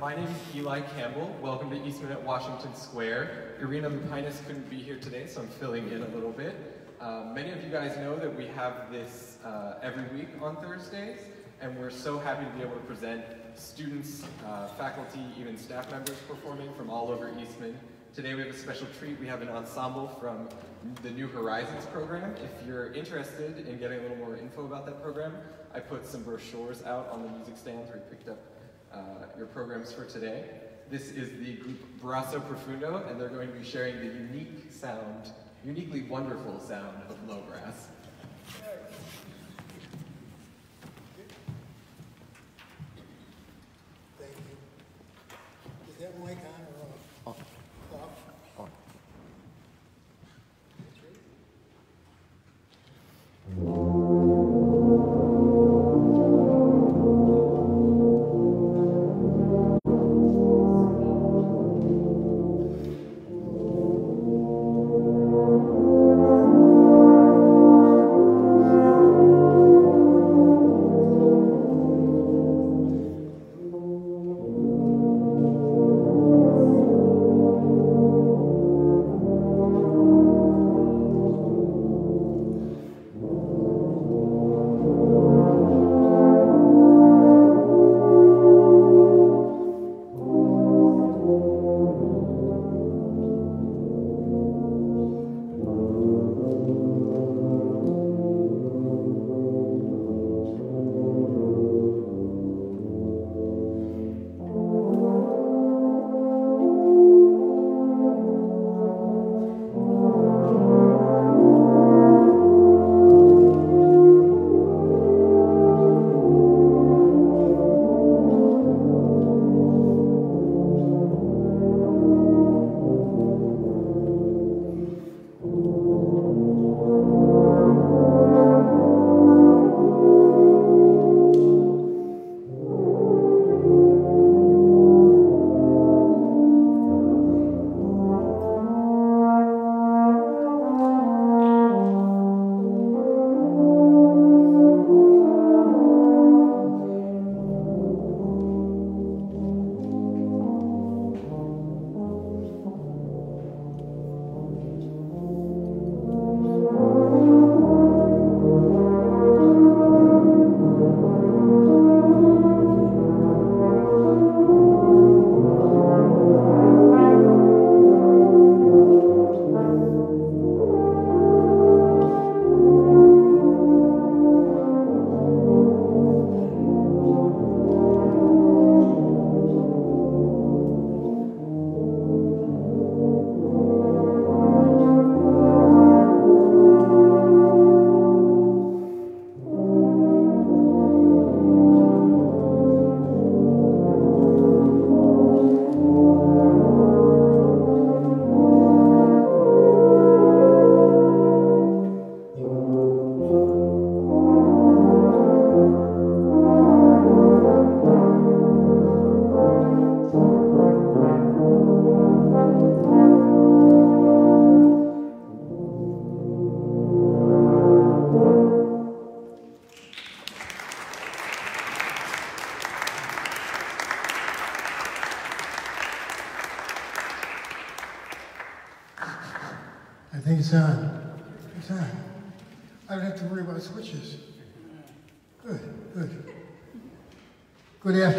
My name is Eli Campbell. Welcome to Eastman at Washington Square. Irina Lupines couldn't be here today, so I'm filling in a little bit. Uh, many of you guys know that we have this uh, every week on Thursdays, and we're so happy to be able to present students, uh, faculty, even staff members performing from all over Eastman. Today we have a special treat. We have an ensemble from the New Horizons program. If you're interested in getting a little more info about that program, I put some brochures out on the music stands we picked up uh, your programs for today. This is the group Brasso Profundo, and they're going to be sharing the unique sound, uniquely wonderful sound of low brass. Thank you. Is that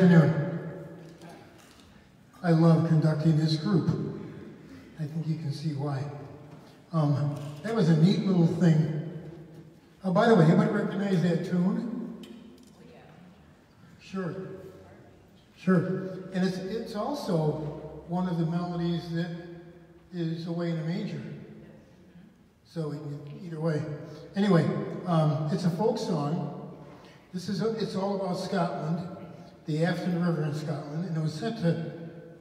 afternoon. I love conducting this group. I think you can see why. Um, that was a neat little thing. Oh, by the way, anybody recognize that tune? Sure. Sure. And it's, it's also one of the melodies that is Away in a Manger. So either way. Anyway, um, it's a folk song. This is, a, it's all about Scotland, the Afton River in Scotland, and it was set to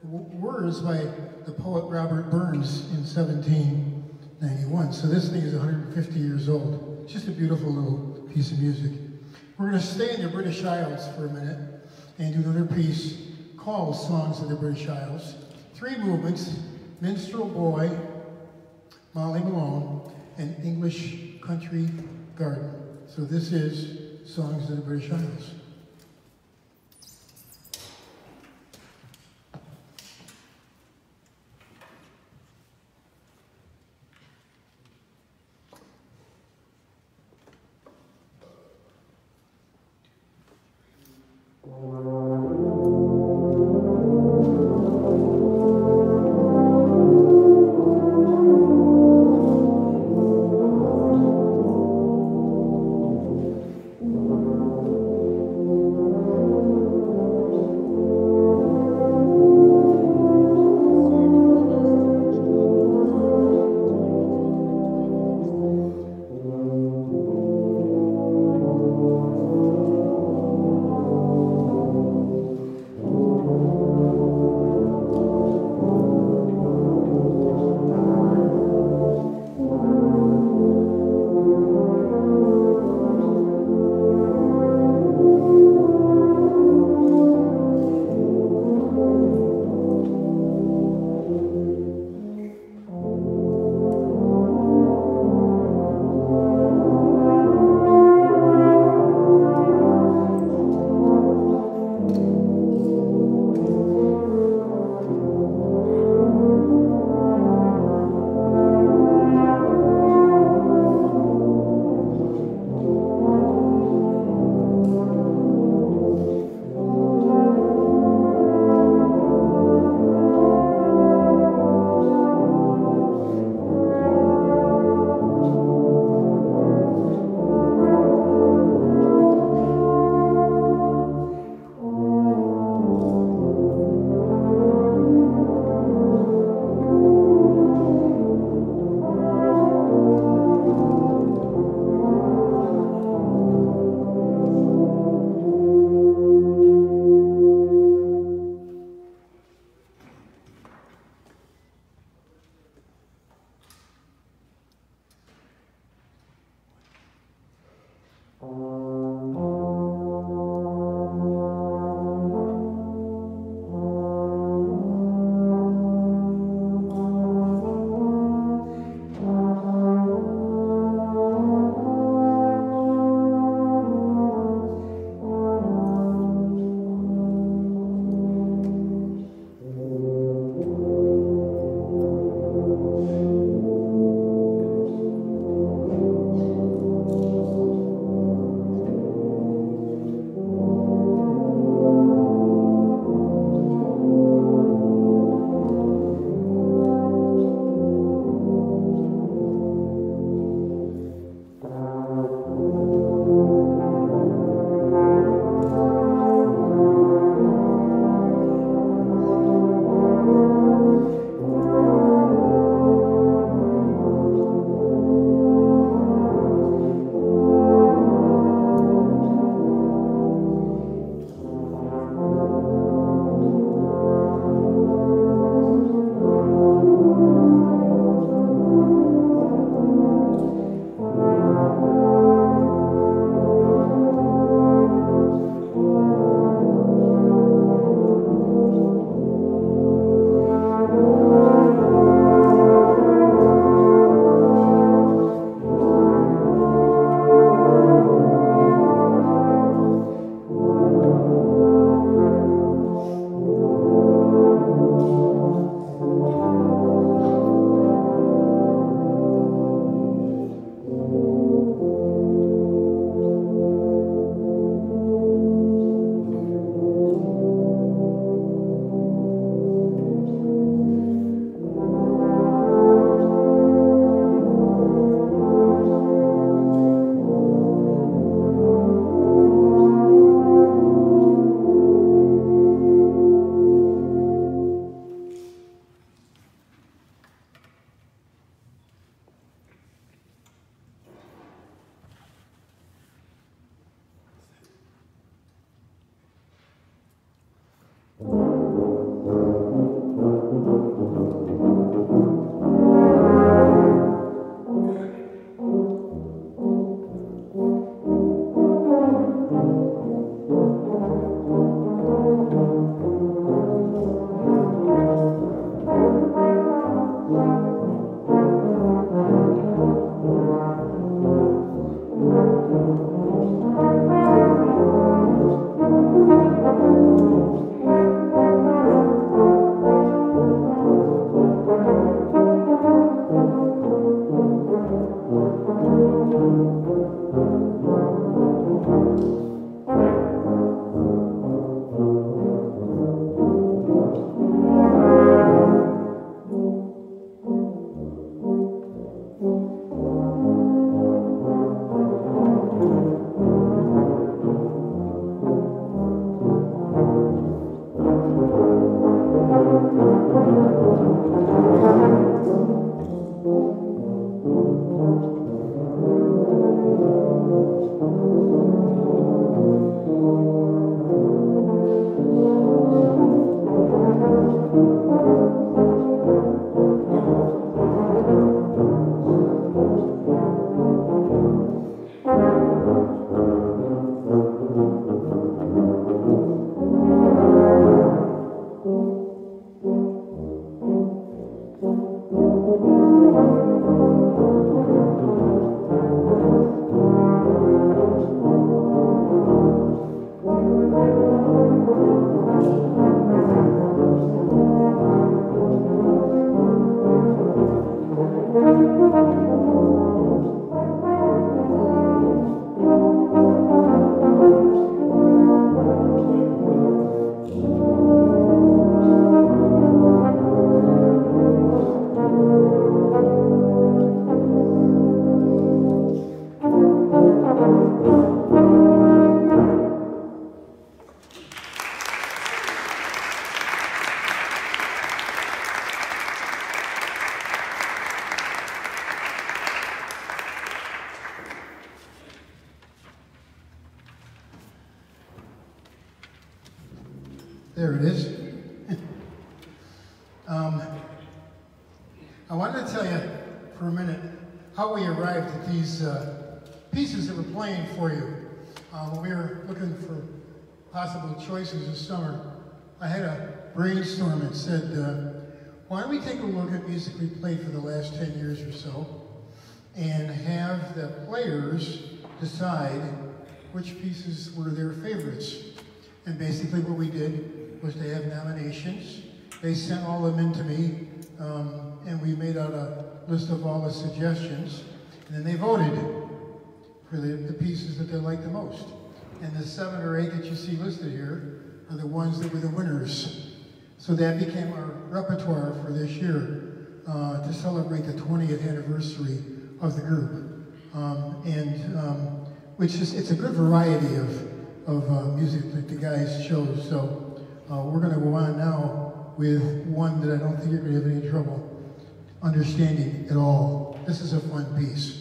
words by the poet Robert Burns in 1791. So this thing is 150 years old. It's just a beautiful little piece of music. We're going to stay in the British Isles for a minute and do another piece called Songs of the British Isles. Three movements, Minstrel Boy, Molly Malone, and English Country Garden. So this is Songs of the British Isles. These uh, pieces that we're playing for you. Uh, when we were looking for possible choices this summer, I had a brainstorm and said, uh, why don't we take a look at music we played for the last 10 years or so and have the players decide which pieces were their favorites. And basically what we did was to have nominations. They sent all of them in to me, um, and we made out a list of all the suggestions, and then they voted for the, the pieces that they liked the most. And the seven or eight that you see listed here are the ones that were the winners. So that became our repertoire for this year uh, to celebrate the 20th anniversary of the group. Um, and um, which is, it's a good variety of, of uh, music that the guys chose. So uh, we're going to go on now with one that I don't think you're to have any trouble understanding at all. This is a fun piece.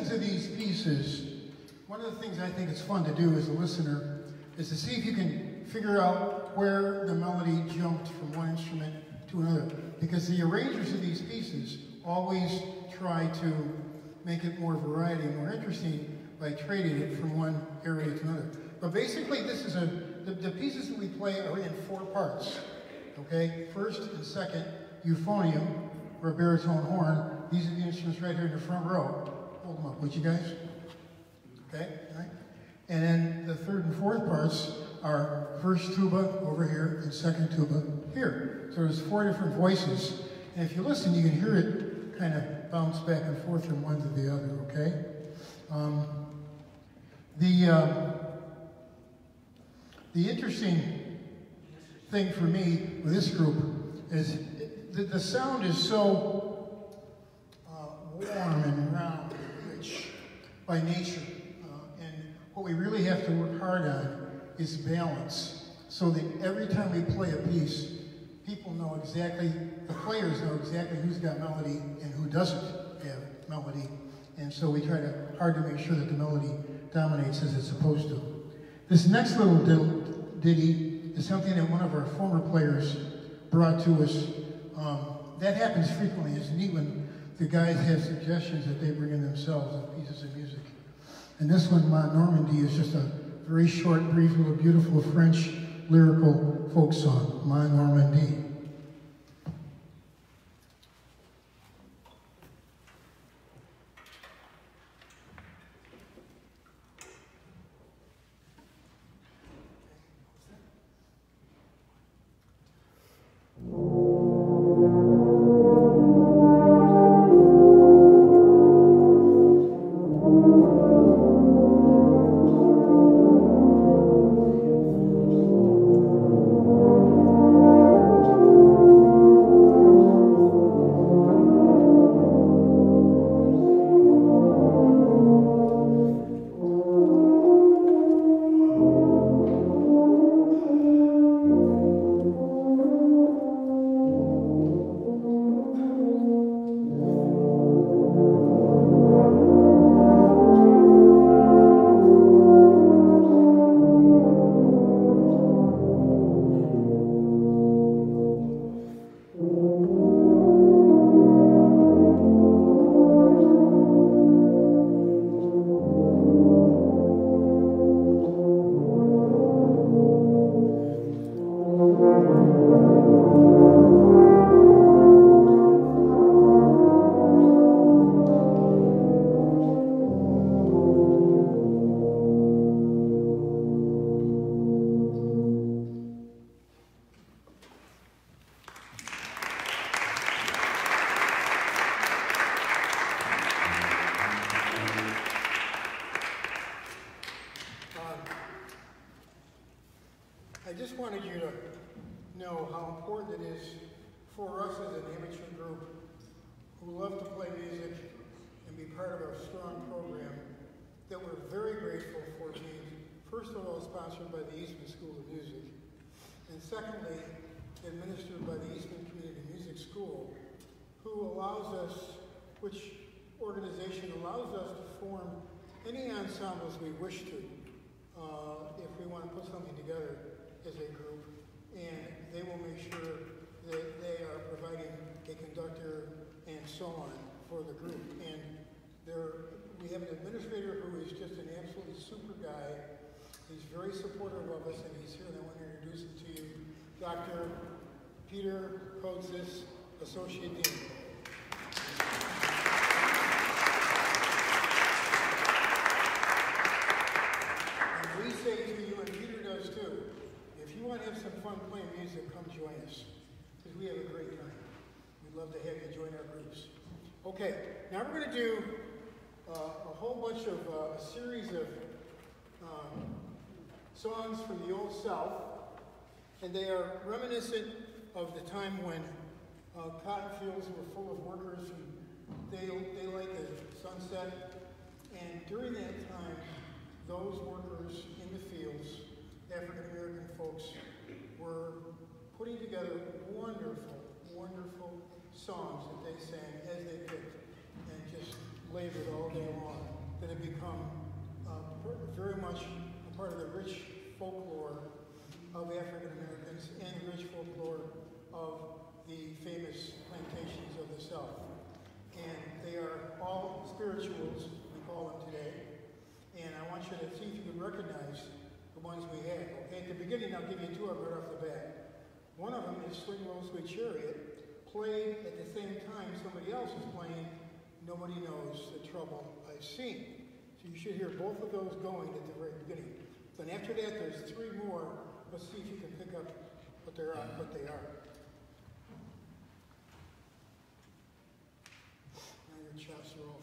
Listen to these pieces, one of the things I think it's fun to do as a listener is to see if you can figure out where the melody jumped from one instrument to another. Because the arrangers of these pieces always try to make it more variety, more interesting by trading it from one area to another. But basically, this is a, the, the pieces that we play are in four parts. Okay, first and second, euphonium, or baritone horn. These are the instruments right here in the front row. Hold them up, would you guys? Okay. And then the third and fourth parts are first tuba over here and second tuba here. So there's four different voices. And if you listen, you can hear it kind of bounce back and forth from one to the other, okay? Um, the, uh, the interesting thing for me with this group is the, the sound is so uh, warm and round by nature. Uh, and what we really have to work hard on is balance so that every time we play a piece, people know exactly, the players know exactly who's got melody and who doesn't have melody. And so we try to hard to make sure that the melody dominates as it's supposed to. This next little ditty is something that one of our former players brought to us. Um, that happens frequently. It's neat when the guys have suggestions that they bring in themselves of pieces of music. And this one, Ma Normandie, is just a very short, brief, little beautiful French lyrical folk song, Ma Normandie. Allows us, which organization allows us to form any ensembles we wish to, uh, if we want to put something together as a group, and they will make sure that they are providing a conductor and so on for the group. And there, we have an administrator who is just an absolutely super guy. He's very supportive of us, and he's here, and I want to introduce him to you, Dr. Peter Kodzis, Associate Dean. And we say to you, and Peter does too, if you want to have some fun playing music, come join us, because we have a great time. We'd love to have you join our groups. Okay, now we're going to do uh, a whole bunch of, uh, a series of um, songs from the Old South, and they are reminiscent of the time when uh, cotton fields were full of workers and they, they like the sunset. And during that time, those workers in the fields, African American folks, wonderful, wonderful songs that they sang as they picked and just labored all day long that have become uh, very much a part of the rich folklore of African Americans and the rich folklore of the famous plantations of the South. And they are all spirituals, we call them today. And I want you to see if you can recognize the ones we had. Okay, at the beginning, I'll give you two of them right off the bat. One of them is Swing Low Sweet Chariot, played at the same time somebody else is playing Nobody Knows the Trouble I've Seen. So you should hear both of those going at the very beginning. Then after that, there's three more. Let's see if you can pick up what they're what they are. Now your chops are all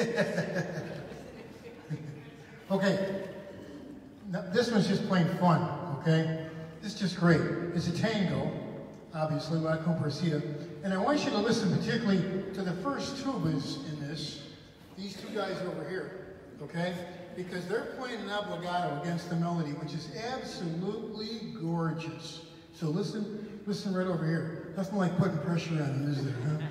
okay. Now, this one's just plain fun, okay? This is just great. It's a tango, obviously, La Cumparsita. And I want you to listen particularly to the first tubas in this, these two guys over here, okay? Because they're playing an obligato against the melody, which is absolutely gorgeous. So listen, listen right over here. Nothing like putting pressure on them, is there, huh?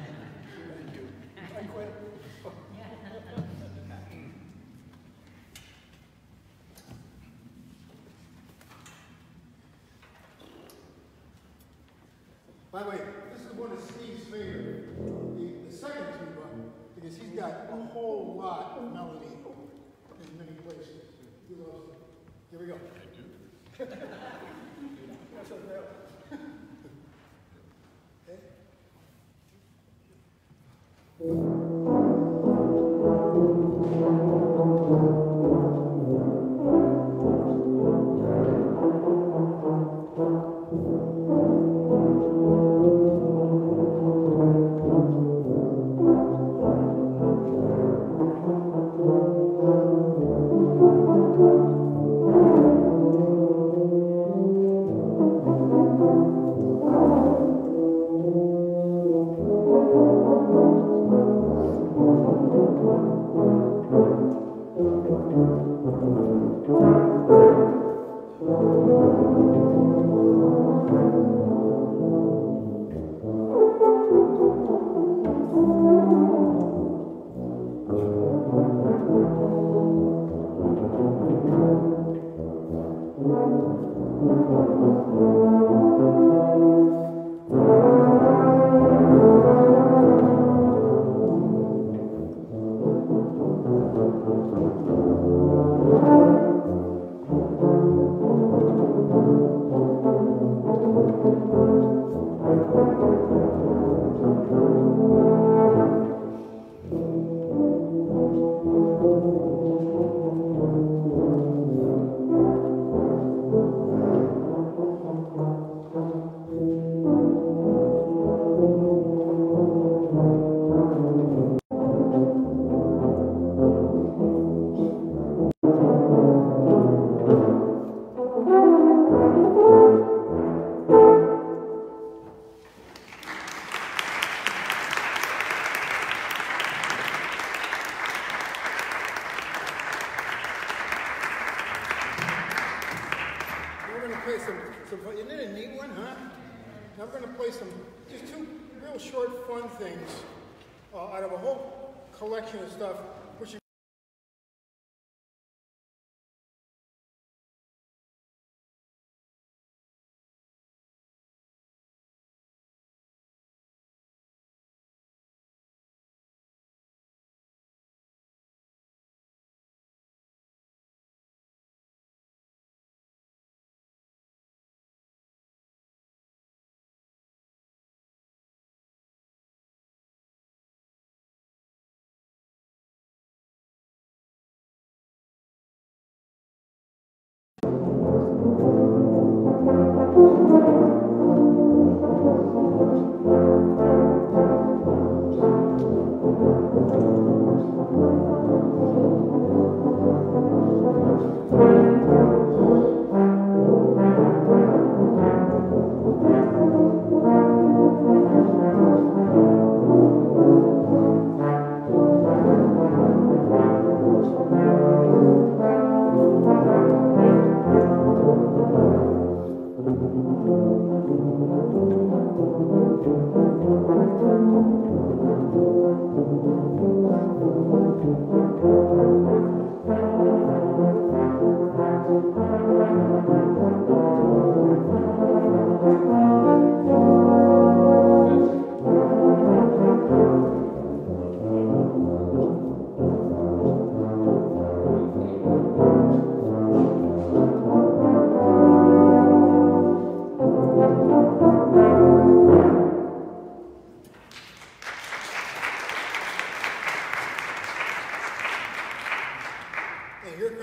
Here we go. I do.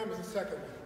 was the second one.